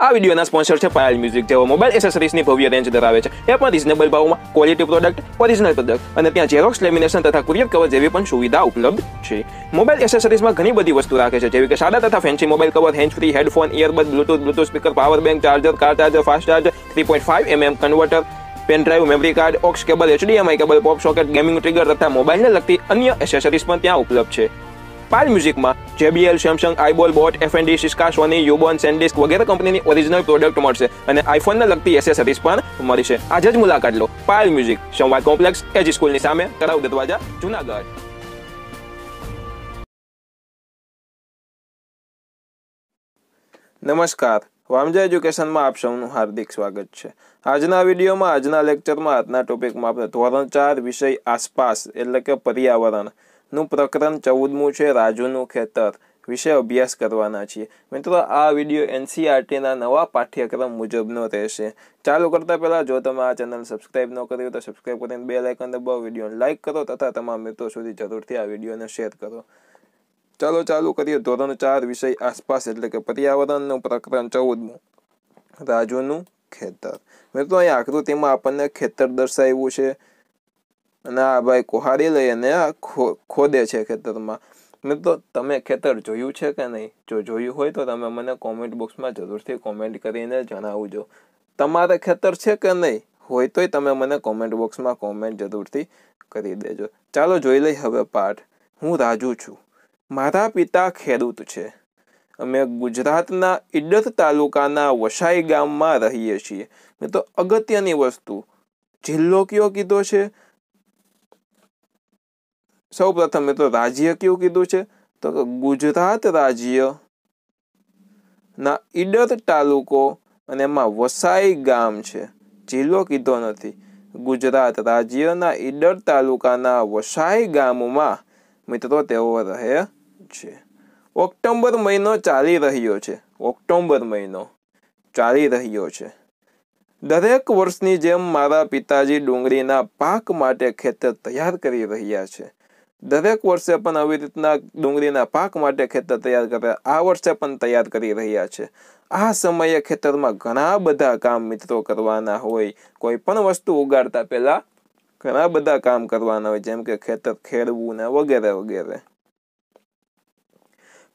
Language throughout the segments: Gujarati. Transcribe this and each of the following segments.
આ વિડીયોના સ્પોન્સર છે પાયલ મ્યુઝિક. જેઓ મોબાઈલ એસેસરીઝની ભવ્ય રેન્જ ધરાવે છે. એ પણ રિઝનેબલ ભાવમાં ક્વોલિટી પ્રોડક્ટ ઓરિજિનલ પ્રોડક્ટ અને ત્યાં ઝેરોક્સ લેમિનેશન તથા કુરિયર કવર જેવી પણ સુવિધા ઉપલબ્ધ છે. મોબાઈલ એસેસરીઝમાં ઘણી બધી વસ્તુ રાખે છે. જેવી કે સાદા તથા fancy mobile cover hand free headphone earbud bluetooth bluetooth speaker power bank charger car charger fast charger three point five MM converter pen drive memory card aux cable HDMI cable pop socket gaming trigger તથા મોબાઈલને લગતી અન્ય એસેસરીઝ પણ ત્યાં ઉપલબ્ધ છે. પાલ મ્યુઝિકમાં JBL, Samsung, iBall, boAt, FND, Syska, Sony, Ubon, SanDisk વગેરે કંપનીની ઓરિજિનલ પ્રોડક્ટ મળશે અને આઈફોનને લગતી એસેસરીઝ પણ મળશે આજે જ મુલાકાત લો. પાલ મ્યુઝિક, સંવાદ કોમ્પ્લેક્સ, એજી સ્કૂલની સામે, તળાવ દરવાજા, જુનાગઢ. નમસ્કાર. વામજા એજ્યુકેશનમાં આપ સૌનું હાર્દિક સ્વાગત છે. આજના વિડીયોમાં, આજના લેક્ચરમાં, આજના ટોપિકમાં આપણે ધોરણ ચાર વિષય આસપાસ, એટલે કે પર્યાવરણ નું પ્રકરણ ચૌદમું છે રાજુનું ખેતર વિશે અભ્યાસ કરવાના છીએ. મિત્રો, આ વીડિયો એનસીઆરટીના નવા પાઠ્યક્રમ મુજબનો રહેશે. ચાલુ કરતા પહેલાં જો તમે આ ચેનલ સબસ્ક્રાઇબ ન કર્યું તો સબસ્ક્રાઇબ કરીને બે લાઇકન દબાવો, વિડીયોને લાઇક કરો તથા તમામ મિત્રો સુધી જરૂરથી આ વિડીયોને શેર કરો. ચાલો ચાલુ કરીએ ધોરણ ચાર વિષય આસપાસ એટલે કે પર્યાવરણનું પ્રકરણ ચૌદમું. રાજુનું ખેતર. મિત્રો, અહીં આકૃતિમાં આપણને ખેતર દર્શાવ્યું છે. અને આ ભાઈ કુહાડી લઈ અને આ ખોદે છે ખેતરમાં. મિત્રો તમે ખેતર જોયું છે કે નહીં? જો જોયું હોય તો તમે મને કોમેન્ટ બોક્સમાં જરૂરથી કોમેન્ટ કરીને જણાવજો. તમારે ખેતર છે કે નહીં? હોય તોય તમે મને કોમેન્ટ બોક્સમાં કોમેન્ટ જરૂરથી કરી દેજો. ચાલો જોઈ લઈ હવે પાઠ. હું રાજુ છું. મારા પિતા ખેડૂત છે. અમે ગુજરાતના ઈડર તાલુકાના વસાઈ ગામમાં રહીએ છીએ. તો અગત્યની વસ્તુ, જિલ્લો કયો કીધો છે? સૌ પ્રથમ મિત્રો રાજ્ય કયું કીધું છે? તો ગુજરાત રાજ્ય. ના, ઈડર તાલુકો અને એમાં વસાઈ ગામ છે. જિલ્લો કીધો નથી. ગુજરાત રાજ્યના ઈડર તાલુકાના વસાઈ ગામમાં મિત્રો તેઓ રહે છે. ઓક્ટોબર મહિનો ચાલી રહ્યો છે. ઓક્ટોબર મહિનો ચાલી રહ્યો છે. દરેક વર્ષની જેમ મારા પિતાજી ડુંગળીના પાક માટે ખેતર તૈયાર કરી રહ્યા છે. દરેક વર્ષે પણ આવી રીતના ડુંગળીના પાક માટે ખેતર તૈયાર કરે, આ વર્ષે પણ તૈયાર કરી રહ્યા છે. આ સમયે ખેતરમાં ઘણા બધા કામ મિત્રો કરવાના હોય. કોઈ પણ વસ્તુ ઉગાડતા પહેલા ઘણા બધા કામ કરવાના હોય, જેમ કે ખેતર ખેડવું ને વગેરે વગેરે.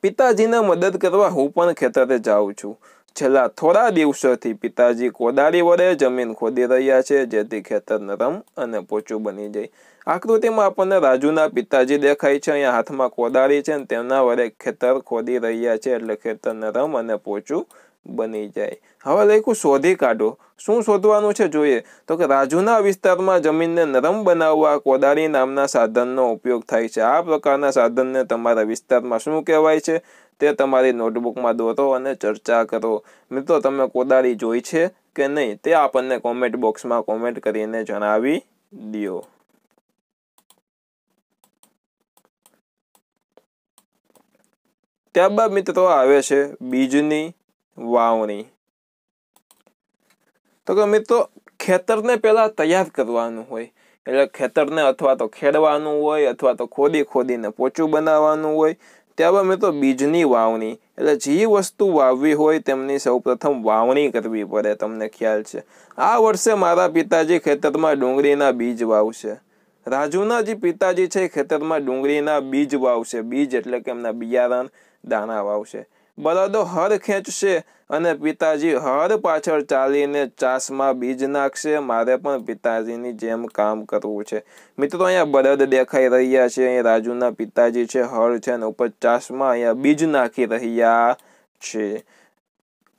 પિતાજીને મદદ કરવા હું પણ ખેતરે જાઉં છું. છેલ્લા થોડા દિવસોથી પિતાજી કોદાળી વડે જમીન ખોદી રહ્યા છે, જેથી ખેતર નરમ અને પોચું બની જાય. આકૃતિમાં આપણને રાજુના પિતાજી દેખાય છે, અહીંયા હાથમાં કોદાળી છે અને તેમના વડે ખેતર ખોદી રહ્યા છે, એટલે ખેતર નરમ અને પોચું બની જાય. હવે લખ્યું શોધી કાઢો. શું શોધવાનું છે જોઈએ? તો કે રાજુના વિસ્તારમાં જમીનને નરમ બનાવવા કોદાળી નામના સાધનનો ઉપયોગ થાય છે. આ પ્રકારના સાધનને તમારા વિસ્તારમાં શું કહેવાય છે? તે તમારી નોટબુકમાં દોરો અને ચર્ચા કરો. મિત્રો, તમે કોદાળી જોઈ છે કે નહીં તે આપણને કોમેન્ટ બોક્સમાં કોમેન્ટ કરીને જણાવી દો ત્યારબાદ મિત્રો આવે છે બીજની વાવણી. તો કે મિત્રો, ખેતરને પહેલાં તૈયાર કરવાનું હોય. એટલે ખેતરને અથવા તો ખેડવાનું હોય અથવા તો ખોદી ખોદીને પોચું બનાવવાનું હોય. ત્યારબાદ મિત્રો બીજની વાવણી, એટલે જે વસ્તુ વાવવી હોય તેમની સૌપ્રથમ વાવણી કરવી પડે, તમને ખ્યાલ છે. આ વર્ષે મારા પિતાજી ખેતરમાં ડુંગળીના બીજ વાવશે. રાજુના જે પિતાજી છે ખેતરમાં ડુંગળીના બીજ વાવશે, બીજ એટલે કે એમના બિયારણ, દાણા વાવશે. બળદો હર ખેંચશે અને પિતાજી હર પાછળ ચાલીને ચાસમાં બીજ નાખશે. મારે પણ પિતાજીની જેમ કામ કરવું છે. મિત્રો, અહીંયા બળદ દેખાઈ રહ્યા છે. અહીંયા રાજુના પિતાજી છે, હળ છે અને ઉપર ચાસમાં અહીંયા બીજ નાખી રહ્યા છે.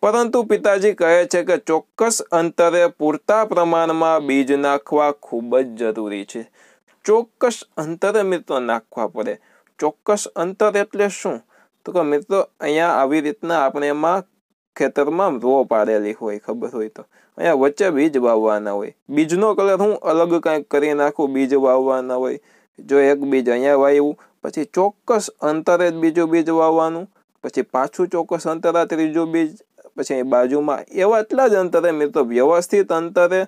પરંતુ પિતાજી કહે છે કે ચોક્કસ અંતરે પૂરતા પ્રમાણમાં બીજ નાખવા ખૂબ જ જરૂરી છે. ચોક્કસ અંતરે મિત્રો, નાખવા પડે. ચોક્કસ અંતર એટલે શું? તો કે મિત્રો, અહીંયા આવી રીતના આપણે એમાં ખેતરમાં રો પાડેલી હોય, ખબર હોય તો. અહીંયા વચ્ચે બીજ વાવવાના હોય. બીજનો કલર હું અલગ કંઈક કરી નાખું, બીજ વાવવાના હોય. જો એક બીજ અહીંયા વાવ્યું પછી ચોક્કસ અંતરે જ બીજું બીજ વાવવાનું, પછી પાછું ચોક્કસ અંતરે ત્રીજું બીજ, પછી બાજુમાં. એવા એટલા જ અંતરે મિત્રો, વ્યવસ્થિત અંતરે,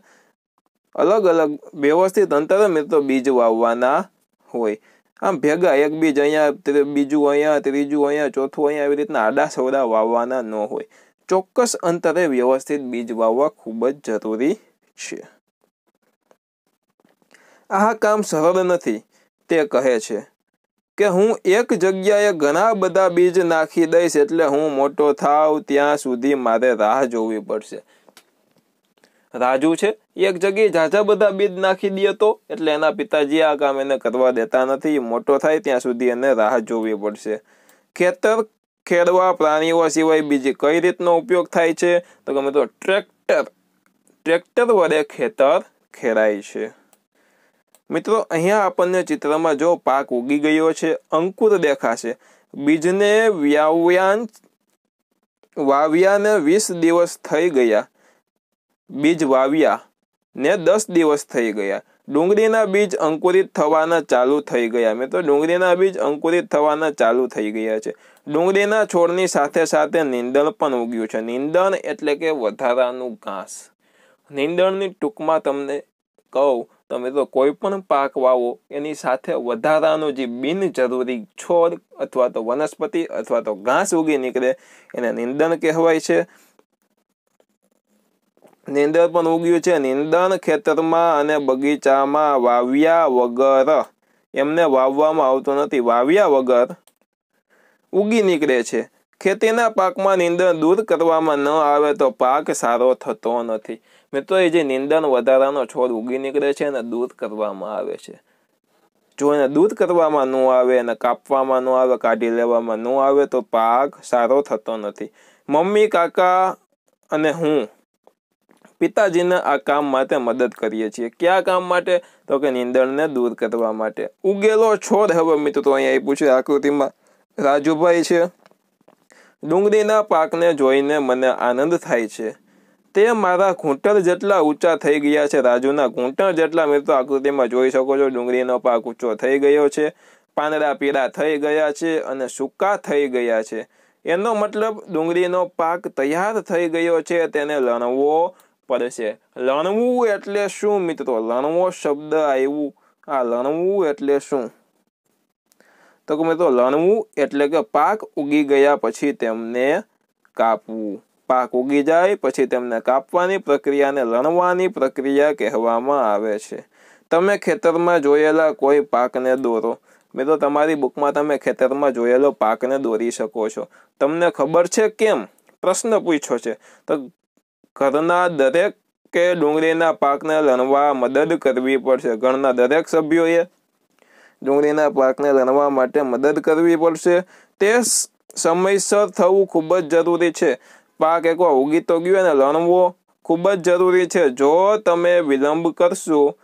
અલગ અલગ વ્યવસ્થિત અંતરે મિત્રો બીજ વાવવાના હોય. આમ ભેગા એક બીજ અહીંયા બીજું અહીંયા, ત્રીજું અહીંયા, ચોથું અહીંયા એવી રીતના આડા સવડા વાવવાના ન હોય. ચોક્કસ અંતરે વ્યવસ્થિત બીજ વાવવા ખૂબ જ જરૂરી છે. આ કામ સરળ નથી, તે કહે છે કે હું એક જગ્યાએ ઘણા બધા બીજ નાખી દઈશ એટલે હું મોટો થાવ ત્યાં સુધી મારે રાહ જોવી પડશે. રાજુ છે? એક જગ્યાએ ઝાઝા બધા બીજ નાખી દે તો? એટલે એના પિતાજી આ કામ એને કરવા દેતા નથી. મોટો થાય ત્યાં સુધી એને રાહ જોવી પડશે. ખેતર ખેડવા પ્રાણીઓ સિવાય બીજી કઈ રીતનો ઉપયોગ થાય છે? તો ગમે તો ટ્રેક્ટર ટ્રેક્ટર વડે ખેતર ખેરાય છે. મિત્રો, અહીંયા આપણને ચિત્રમાં જો પાક ઉગી ગયો છે, અંકુર દેખાશે. બીજને વ્યાવ્યાન, વાવ્યાને વીસ દિવસ થઈ ગયા. બીજ વાવ્યા. ને દસ દિવસ થઈ ગયા. ડુંગળીના બીજ અંકુરિત થવાના ચાલુ થઈ ગયા. મેં તો ડુંગળીના બીજ અંકુરિત થવાના ચાલુ થઈ ગયા છે. ડુંગળીના છોડની સાથે સાથે નીંદણ પણ ઉગ્યું છે. નીંદણ એટલે કે વધારાનું ઘાસ. નીંદણની ટૂંકમાં તમને કહું, તમે તો કોઈ પણ પાક વાવો, એની સાથે વધારાનો જે બિનજરૂરી છોડ અથવા તો વનસ્પતિ અથવા તો ઘાસ ઉગી નીકળે, એને નિંદણ કહેવાય છે. નીંદર પણ ઉગ્યું છે. નિંદણ ખેતરમાં અને બગીચામાં વાવ્યા વગર. એમને વાવવામાં આવતો નથી. વાવ્યા વગર ઉગી નીકળે છે. ખેતીના પાકમાં નીંદણ દૂર કરવામાં ન આવે તો પાક સારો થતો નથી. મિત્રો, એ જે નીંદણ વધારાનો છોડ ઉગી નીકળે છે એને દૂર કરવામાં આવે છે. જો એને દૂર કરવામાં ન આવે અને કાપવામાં ન આવે, કાઢી લેવામાં ન આવે તો પાક સારો થતો નથી. મમ્મી, કાકા અને હું પિતાજીને આ કામ માટે મદદ કરીએ છીએ. કયા કામ માટે? તો કે નીંદણને દૂર કરવા માટે. ઉગેલો છોડ હવે મિત્રો અહીંયા પૂછે આકૃતિમાં. રાજુભાઈ છે. ડુંગળીના પાકને જોઈને મને આનંદ થાય છે. તે મારા ઘૂંટણ જેટલા ઊંચા થઈ ગયા છે, રાજુના ઘૂંટણ જેટલા મિત્રો આકૃતિમાં જોઈ શકો છો, ડુંગળીનો પાક ઊંચો થઈ ગયો છે, પાંદડા પીળા થઈ ગયા છે અને સૂકા થઈ ગયા છે. એનો મતલબ ડુંગળીનો પાક તૈયાર થઈ ગયો છે, તેને લણવો પડશે. લણવું એટલે શું મિત્રો? લણવો શબ્દ આવ્યું. આ લણવું એટલે શું? તો કે મિત્રો, લણવું એટલે કે પાક ઉગી ગયા પછી તેમને કાપવું. પાક ઉગી જાય પછી તેમને કાપવાની પ્રક્રિયાને લણવાની પ્રક્રિયા કહેવામાં આવે છે. તમે ખેતરમાં જોયેલા કોઈ પાકને દોરો. મિત્રો, તમારી બુકમાં તમે ખેતરમાં જોયેલો પાકને દોરી શકો છો. તમને ખબર છે કેમ? પ્રશ્ન પૂછ્યો છે. તો ઘરના દરેક કે ડુંગળીના પાકને લણવા મદદ કરવી પડશે. ઘરના દરેક સભ્યોએ ડુંગળીના પાકને લણવા માટે મદદ કરવી પડશે. તે સમયસર થવું ખૂબ જ જરૂરી છે. પાક એકવાર ઉગી તો ગયો અને લણવો ખૂબ જ જરૂરી છે. જો તમે વિલંબ કરશો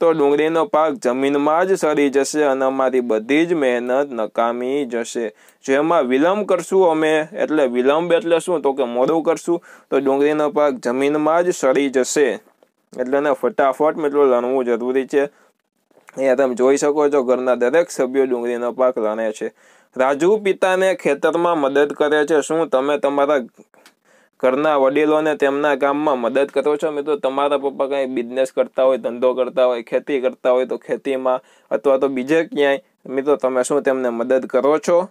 તો ડુંગળીનો પાક જમીનમાં જ સડી જશે અને અમારી બધી જ મહેનત નકામી જશે. જેમાં વિલંબ કરશું અમે, એટલે વિલંબ એટલે શું? તો કે મોડું કરશું. તો ડુંગળીનો પાક જમીનમાં જ સડી જશે. એટલે ને ફટાફટ મિત્રો લણવું જરૂરી છે. અહીંયા તમે જોઈ શકો છો ઘરના દરેક સભ્યો ડુંગળીનો પાક લણે છે. રાજુ પિતાને ખેતરમાં મદદ કરે છે. શું તમે તમારા ઘરના વડીલોને તેમના કામમાં મદદ કરો છો? મિત્રો, તમારા પપ્પા કંઈ બિઝનેસ કરતા હોય, ધંધો કરતા હોય, ખેતી કરતા હોય તો ખેતીમાં અથવા તો બીજે ક્યાંય, મિત્રો, તમે શું તેમને મદદ કરો છો?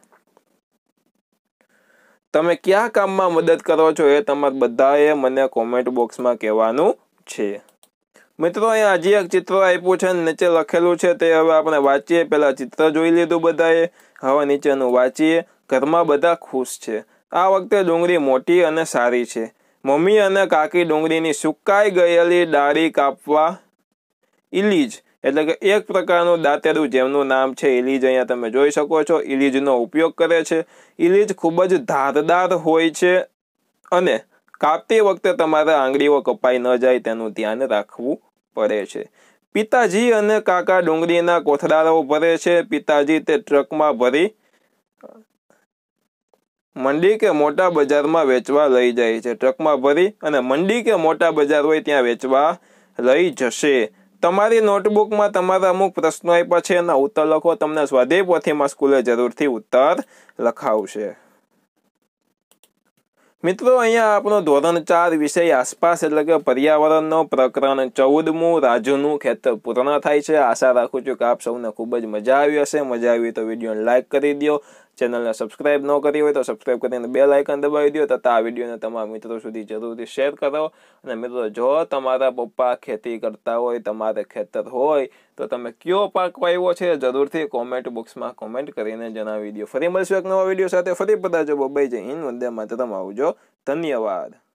તમે કયા કામમાં મદદ કરો છો એ તમારે બધાએ મને કોમેન્ટ બોક્સમાં કહેવાનું છે. મિત્રો, અહીંયા હજી એક ચિત્ર આપ્યું છે, નીચે લખેલું છે, તે હવે આપણે વાંચીએ. પહેલાં ચિત્ર જોઈ લીધું બધાએ. હવે નીચેનું વાંચીએ. ઘરમાં બધા ખુશ છે. આ વખતે ડુંગળી મોટી અને સારી છે. મમ્મી અને કાકી ડુંગળીની સુકાઈ ગયેલી ડાળી કાપવા ઇલીજ એટલે કે એક પ્રકારનું દાંતેરું જેમનું નામ છે ઇલીજ અહીંયા તમે જોઈ શકો છો. ઇલીજનો ઉપયોગ કરે છે. ઇલીજ ખૂબ જ ધારદાર હોય છે અને કાપતી વખતે તમારે આંગળીઓ કપાઈ ન જાય તેનું ધ્યાન રાખવું પડે છે. પિતાજી અને કાકા ડુંગળીના કોથળાઓ ભરે છે. પિતાજી તે ટ્રકમાં ભરી મંડી કે મોટા બજારમાં વેચવા લઈ જાય છે. ટ્રકમાં ભરી અને મંડી કે મોટા બજાર હોય ત્યાં વેચવા લઈ જશે. તમારી નોટબુકમાં તમારા અમુક પ્રશ્નો આપ્યા છે એના ઉત્તર લખો. તમને સ્વાધ્યાય પોથીમાં સ્કૂલે જરૂરથી ઉત્તર લખાવશે. મિત્રો, અહીંયા આપણો ધોરણ ચાર વિષય આસપાસ એટલે કે પર્યાવરણનો પ્રકરણ ચૌદમું, રાજુનું ખેતર પૂર્ણ થાય છે. આશા રાખું છું કે આપ સૌને ખૂબ જ મજા આવી હશે. મજા આવી તો વિડીયોને લાઇક કરી દો ચેનલને સબસ્ક્રાઇબ ન કરી હોય તો સબસ્ક્રાઇબ કરીને બે લાઇકન દબાવી દો તથા આ વિડીયોને તમારા મિત્રો સુધી જરૂરથી શેર કરો. અને મિત્રો, જો તમારા પપ્પા ખેતી કરતા હોય, તમારે ખેતર હોય, તો તમે કયો પાક વાવ્યો છે જરૂરથી કોમેન્ટ બોક્સમાં કોમેન્ટ કરીને જણાવી દો. ફરી મળશું એક નવા વીડિયો સાથે. ફરી બધા જો બબાઈ જય હિન્દ. વંદે માતરમ. આવજો. ધન્યવાદ.